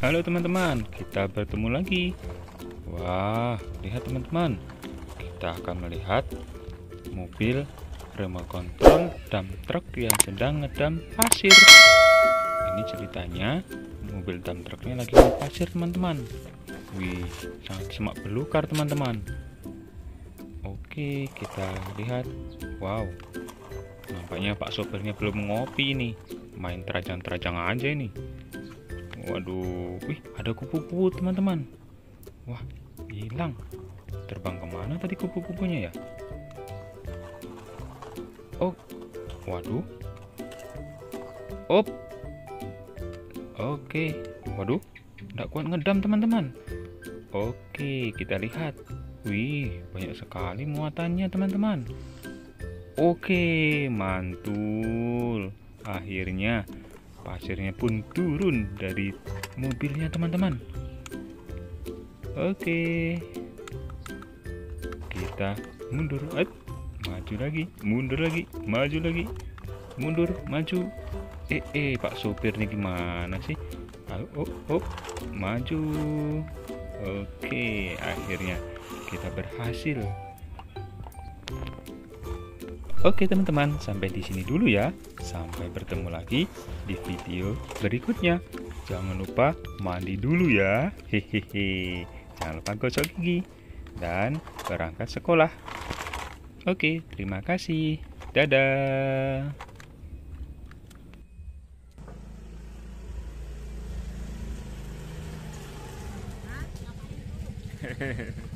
Halo teman-teman, kita bertemu lagi. Wah, lihat teman-teman. Kita akan melihat mobil remote control dump truck yang sedang ngedam pasir. Ini ceritanya, mobil dump trucknya lagi ngedam pasir teman-teman. Wih, sangat semak belukar teman-teman. Oke, kita lihat. Wow, nampaknya Pak sopirnya belum ngopi nih. Main terajang-terajang aja ini. Waduh, wih ada kupu-kupu teman-teman. Wah, hilang. Terbang ke mana tadi kupu-kupunya ya? Oh, waduh. Op. Oke, waduh, tidak kuat ngedam teman-teman. Oke, kita lihat. Wih, banyak sekali muatannya teman-teman. Oke, mantul. Akhirnya pasirnya pun turun dari mobilnya teman-teman. Oke. Kita mundur. Ait, maju lagi mundur lagi maju lagi. Mundur maju. Eh eh pak sopir nih gimana sih? Oh, oh, oh maju. Oke akhirnya kita berhasil Oke teman-teman, sampai di sini dulu ya. Sampai bertemu lagi di video berikutnya. Jangan lupa mandi dulu ya. Hehehe. Jangan lupa gosok gigi dan berangkat sekolah. Oke, terima kasih. Dadah. Hehehe